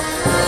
up.